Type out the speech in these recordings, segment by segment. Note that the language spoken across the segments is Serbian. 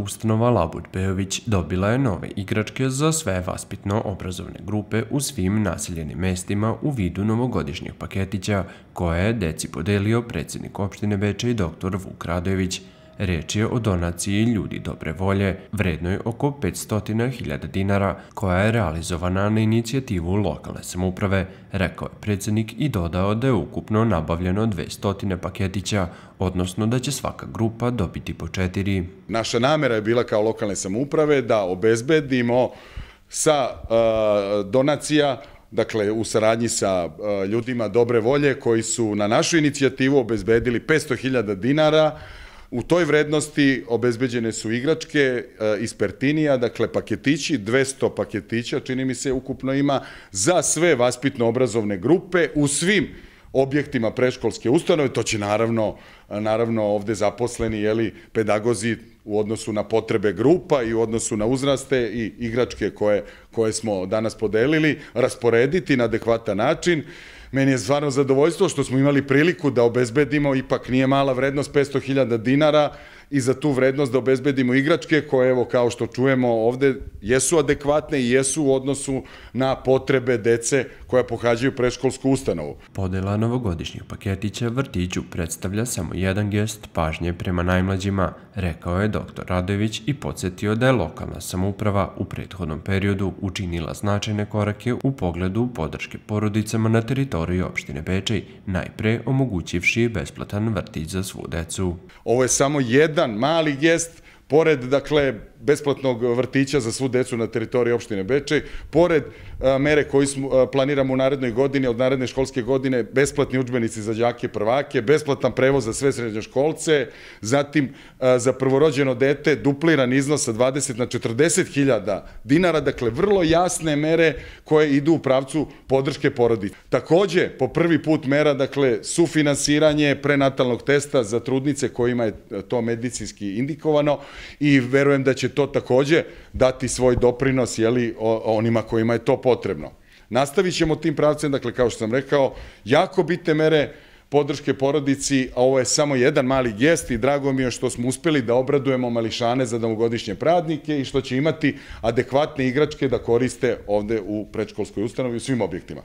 Ustanova Labud Bejović dobila je nove igračke za sve vaspitno-obrazovne grupe u svim naseljenim mestima u vidu novogodišnjih paketića koje je deci podelio predsjednik opštine Beče i dr. Vuk Radojević. Reč je o donaciji ljudi dobre volje, vrednoj oko 500.000 dinara, koja je realizovana na inicijativu lokalne samuprave, rekao je predsjednik i dodao da je ukupno nabavljeno 200 paketića, odnosno da će svaka grupa dobiti po četiri. Naša namera je bila kao lokalne samuprave da obezbedimo sa donacija dakle u saradnji sa ljudima dobre volje koji su na našu inicijativu obezbedili 500.000 dinara U toj vrednosti obezbeđene su igračke e, iz Pertinija, dakle paketići, 200 paketića, čini mi se, ukupno ima, za sve vaspitno-obrazovne grupe u svim objektima preškolske ustanove, to će naravno, naravno ovde zaposleni jeli, pedagozi u odnosu na potrebe grupa i u odnosu na uzraste i igračke koje, koje smo danas podelili, rasporediti na adekvatan način. Meni je stvarno zadovoljstvo što smo imali priliku da obezbedimo, ipak nije mala vrednost 500.000 dinara, i za tu vrednost da obezbedimo igračke koje, evo, kao što čujemo ovde, jesu adekvatne i jesu u odnosu na potrebe dece koja pohađaju preškolsku ustanovu. Podela novogodišnjih paketića vrtiću predstavlja samo jedan gest pažnje prema najmlađima, rekao je dr. Radović i podsjetio da je lokalna samouprava u prethodnom periodu učinila značajne korake u pogledu podrške porodicama na teritoriji opštine Bečej, najpre omogućivši besplatan vrtić za svu decu. Ovo je samo jedan mali gest, pored, dakle, besplatnog vrtića za svu decu na teritoriji opštine Bečej, pored mere koji smo, planiramo u narednoj godini, od naredne školske godine, besplatni učbenici za đake prvake, besplatan prevoz za sve srednjoškolce, zatim za prvorođeno dete dupliran iznos sa 20 na 40 hiljada dinara, dakle vrlo jasne mere koje idu u pravcu podrške porodice. Takođe, po prvi put mera, dakle, sufinansiranje prenatalnog testa za trudnice kojima je to medicinski indikovano i verujem da će to takođe dati svoj doprinos jeli, onima kojima je to potrebno. Nastavit ćemo tim pravcem, dakle, kao što sam rekao, jako bitne mere podrške porodici, a ovo je samo jedan mali gest i drago mi je što smo uspeli da obradujemo mališane za domogodišnje pradnike i što će imati adekvatne igračke da koriste ovde u predškolskoj ustanovi u svim objektima.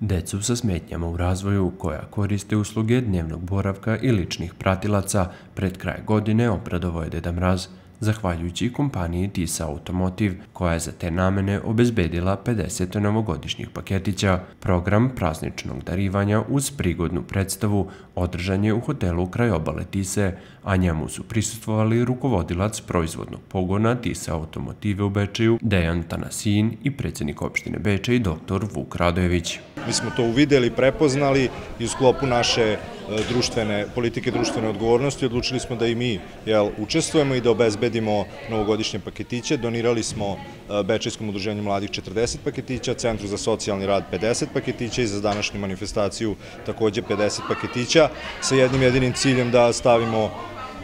Decu sa smetnjama u razvoju koja koriste usluge dnevnog boravka i ličnih pratilaca pred kraj godine obradovo je Deda Mraz – zahvaljujući kompaniji TISA Automotive, koja je za te namene obezbedila 50 novogodišnjih paketića. Program prazničnog darivanja uz prigodnu predstavu održan je u hotelu kraj obale Tise, a njemu su prisustvovali rukovodilac proizvodnog pogona TISA Automotive u Bečeju, Dejan Tanasin i predsjednik opštine Bečej, dr. Vuk Radojević. Mi smo to uvideli, prepoznali i u sklopu naše društvene, politike društvene odgovornosti, odlučili smo da i mi jel, učestvujemo i da obezbedimo novogodišnje paketiće. Donirali smo e, Bečejskom udruženju mladih 40 paketića, Centru za socijalni rad 50 paketića i za današnju manifestaciju takođe 50 paketića sa jednim jedinim ciljem da stavimo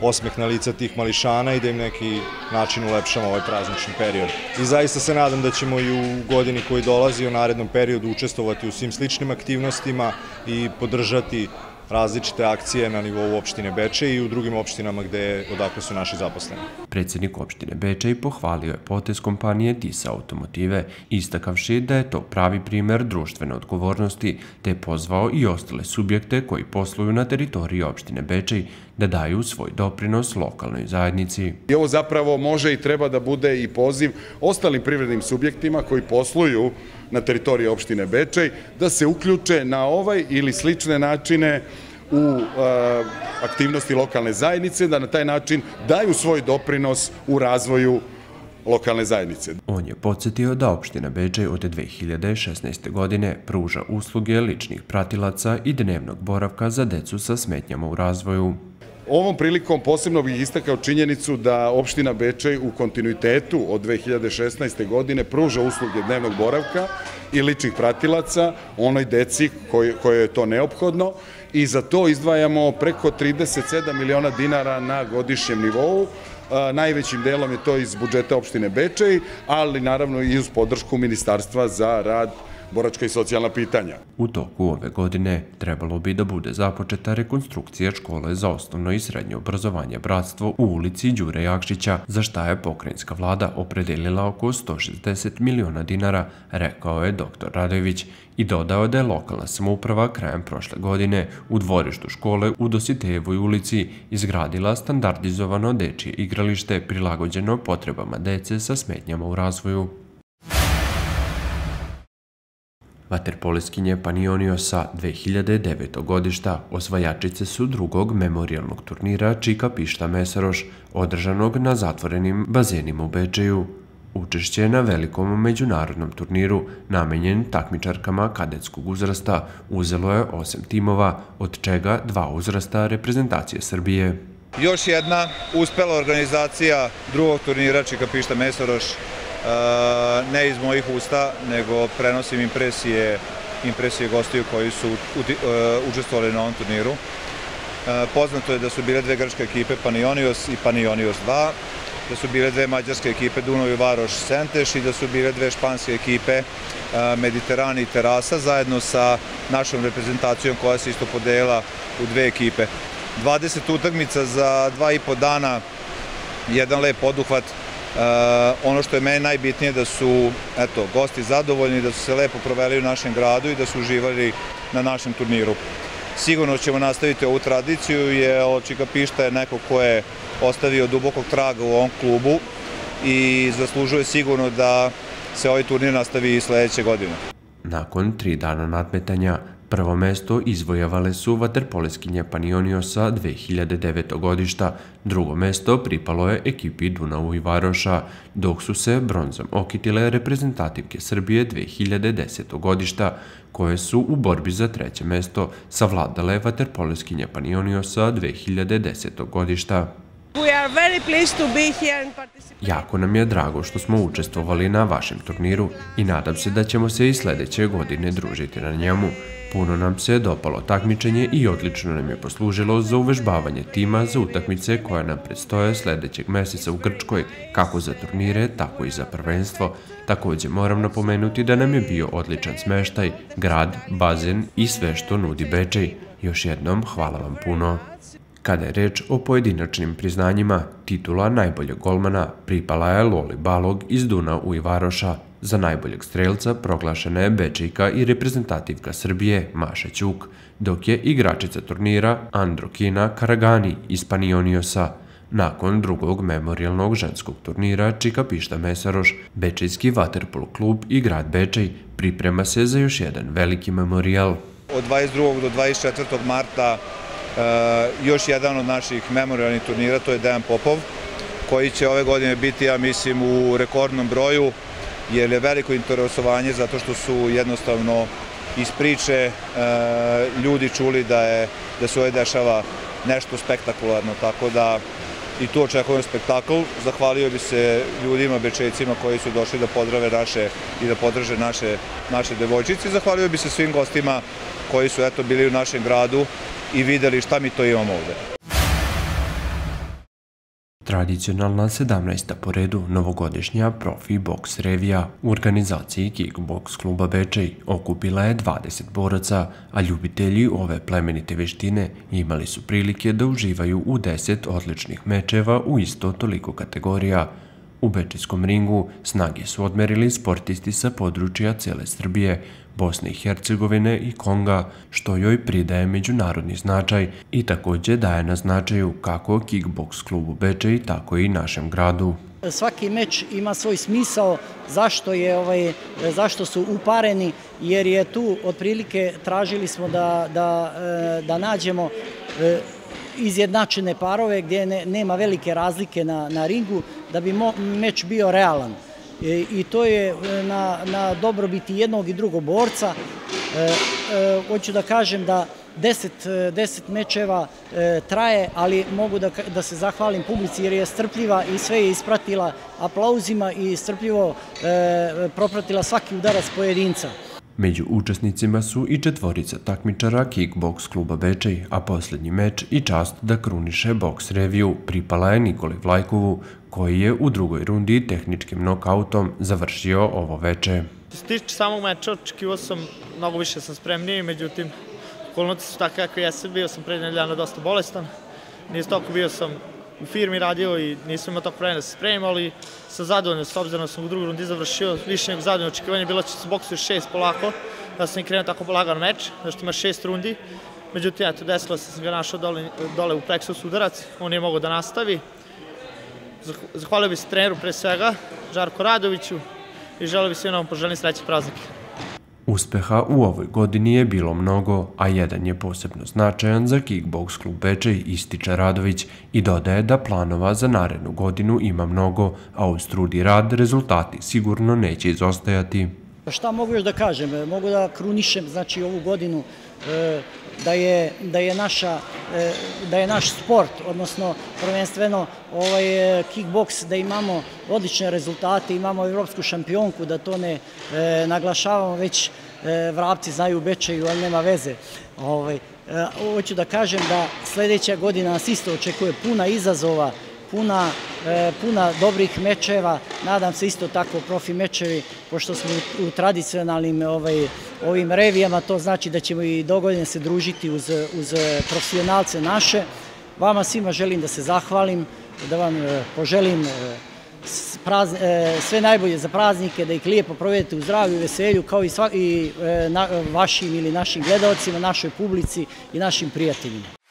osmeh na lica tih mališana i da im neki način ulepšamo ovaj praznični period. I zaista se nadam da ćemo i u godini koji dolazi u narednom periodu učestovati u svim sličnim aktivnostima i podržati različite akcije na nivou opštine Beče i u drugim opštinama gde odakle su naši zaposleni. Predsjednik opštine Beče i pohvalio je potez kompanije TISA Automotive, istakavši da je to pravi primer društvene odgovornosti, te je pozvao i ostale subjekte koji posluju na teritoriji opštine Bečej da daju svoj doprinos lokalnoj zajednici. I ovo zapravo može i treba da bude i poziv ostalim privrednim subjektima koji posluju na teritoriji opštine Bečej, da se uključe na ovaj ili slične načine u aktivnosti lokalne zajednice, da na taj način daju svoj doprinos u razvoju lokalne zajednice. On je podsjetio da opština Bečej od 2016. godine pruža usluge ličnih pratilaca i dnevnog boravka za decu sa smetnjama u razvoju. Ovom prilikom posebno bih istakao činjenicu da opština Bečej u kontinuitetu od 2016. godine pruža usluge dnevnog boravka i ličnih pratilaca onoj deci koje je to neophodno i za to izdvajamo preko 37 miliona dinara na godišnjem nivou. Najvećim delom je to iz budžeta opštine Bečej, ali naravno i uz podršku Ministarstva za rad, boračka i socijalna pitanja. U toku ove godine trebalo bi da bude započeta rekonstrukcija škole za osnovno i srednje obrazovanje Bratstvo u ulici Đure Jakšića, za šta je pokrajinska vlada opredelila oko 160 miliona dinara, rekao je dr. Radović i dodao da je lokalna samouprava krajem prošle godine u dvorištu škole u Dositejevoj ulici izgradila standardizovano dečije igralište prilagođeno potrebama dece sa smetnjama u razvoju. Vaterpoliskinje Panioniosa 2009. godišta osvajačice su drugog memorialnog turnira Čika Pišta Mesaroš, održanog na zatvorenim bazenima u Bečeju. Učešće na velikom međunarodnom turniru, namenjen takmičarkama kadetskog uzrasta, uzelo je osam timova, od čega dva uzrasta reprezentacije Srbije. Još jedna uspela organizacija drugog turnira Čika Pišta Mesaroš ne iz mojih usta, nego prenosim impresije, impresije gostiju koji su učestvovali na ovom turniru. Poznato je da su bile dve grčke ekipe Panionios i Panionios 2, da su bile dve mađarske ekipe Dunovi Varoš Senteš i da su bile dve španske ekipe Mediterani i Terasa zajedno sa našom reprezentacijom koja se isto podela u dve ekipe. 20 utakmica za dva i po dana, jedan lep oduhvat, Eh, ono što je meni najbitnije da su eto, gosti zadovoljni, da su se lepo proveli u našem gradu i da su uživali na našem turniru. Sigurno ćemo nastaviti ovu tradiciju, jer Čika Pišta je neko ko je ostavio dubokog traga u ovom klubu i zaslužuje sigurno da se ovaj turnir nastavi i sledeće godine. Nakon tri dana nadmetanja, Prvo mesto izvojavale su vaterpoliskinje Panioniosa 2009. godišta, drugo mesto pripalo je ekipi Dunavu i Varoša, dok su se bronzom okitile reprezentativke Srbije 2010. godišta, koje su u borbi za treće mesto savladale vaterpoliskinje Panioniosa 2010. godišta. Jako nam je drago što smo učestvovali na vašem turniru i nadam se da ćemo se i sledeće godine družiti na njemu. Puno nam se dopalo takmičenje i odlično nam je poslužilo za uvežbavanje tima za utakmice koja nam predstoje sledećeg meseca u Grčkoj, kako za turnire, tako i za prvenstvo. Takođe moram napomenuti da nam je bio odličan smeštaj, grad, bazen i sve što nudi Bečej. Još jednom hvala vam puno. Kada je reč o pojedinačnim priznanjima, titula najboljeg golmana pripala je Loli Balog iz Duna u Ivaroša, Za najboljeg strelca proglašena je Bečika i reprezentativka Srbije Maša Ćuk, dok je igračica turnira Androkina Karagani iz Panioniosa. Nakon drugog memorialnog ženskog turnira Čika Pišta Mesaroš, Bečejski vaterpolo klub i grad Bečej priprema se za još jedan veliki memorial. Od 22. do 24. marta još jedan od naših memorialnih turnira, to je Dejan Popov, koji će ove godine biti, ja mislim, u rekordnom broju jer je veliko interesovanje zato što su jednostavno iz priče e, ljudi čuli da, je, da se ovdje dešava nešto spektakularno, tako da i tu očekujem spektakl. Zahvalio bi se ljudima, bečecima koji su došli da pozdrave naše i da podrže naše, naše devojčice. Zahvalio bi se svim gostima koji su eto bili u našem gradu i videli šta mi to imamo ovde. Tradicionalna 17. po redu novogodišnja profi boks revija u organizaciji Kickbox kluba Bečej okupila je 20 boraca, a ljubitelji ove plemenite veštine imali su prilike da uživaju u 10 odličnih mečeva u isto toliko kategorija – U Bečijskom ringu snage su odmerili sportisti sa područja cele Srbije, Bosne i Hercegovine i Konga, što joj pridaje međunarodni značaj i takođe daje na značaju kako kickboks klubu Bečej, tako i našem gradu. Svaki meč ima svoj smisao zašto je ovaj zašto su upareni jer je tu otprilike tražili smo da da e, da nađemo e, izjednačene parove gdje ne, nema velike razlike na, na ringu da bi mo, meč bio realan. E, I to je e, na, na dobrobiti jednog i drugog borca. E, e, hoću da kažem da 10, 10 e, mečeva e, traje, ali mogu da, da se zahvalim publici jer je strpljiva i sve je ispratila aplauzima i strpljivo propratila svaki udarac pojedinca. Među učesnicima su i četvorica takmičara Kickbox kluba Bečej, a posljednji meč i čast da kruniše boks reviju. Pripala je Nikoli Vlajkovu, koji je u drugoj rundi tehničkim nokautom završio ovo veče. Što se tiče samog meča, očekivao sam, mnogo više sam spremniji, međutim, okolnosti su takve kako jesam, bio sam prednjeljano dosta bolestan, nije stoko bio sam u firmi radio i nisam imao tog vremena da se spremim, ali sa zadovoljno, s obzirom da sam u drugoj rundi završio, više nego zadovoljno očekivanje, bilo će se boksuje šest polako, da sam i krenuo tako polagan meč, da što ima šest rundi, međutim, eto, desilo se, sam ga našao dole, dole u pleksus udarac, on nije mogao da nastavi, Zahvalio bih se treneru pre svega, Žarko Radoviću i želeo bih svima vam poželjni sreće praznike. Uspeha u ovoj godini je bilo mnogo, a jedan je posebno značajan za Kickbox klub Bečej, ističe Radović i dodaje da planova za narednu godinu ima mnogo, a uz trud i rad rezultati sigurno neće izostajati. Šta mogu još da kažem? Mogu da krunišem znači, ovu godinu e, da je, da je, naša, e, da je naš sport, odnosno prvenstveno ovaj kickboks, da imamo odlične rezultate, imamo evropsku šampionku, da to ne e, naglašavamo, već vrapci znaju Bečeju, ali nema veze. Ovaj, hoću da kažem da sledeća godina nas isto očekuje puna izazova, puna, e, puna dobrih mečeva, nadam se isto tako profi mečevi, pošto smo u, tradicionalnim ovaj, ovim revijama, to znači da ćemo i dogodine se družiti uz, uz profesionalce naše. Vama svima želim da se zahvalim, da vam e, poželim e, sve najbolje za praznike, da ih lijepo provedete u zdravlju i veselju, kao i, i vašim ili našim gledalcima, našoj publici i našim prijateljima.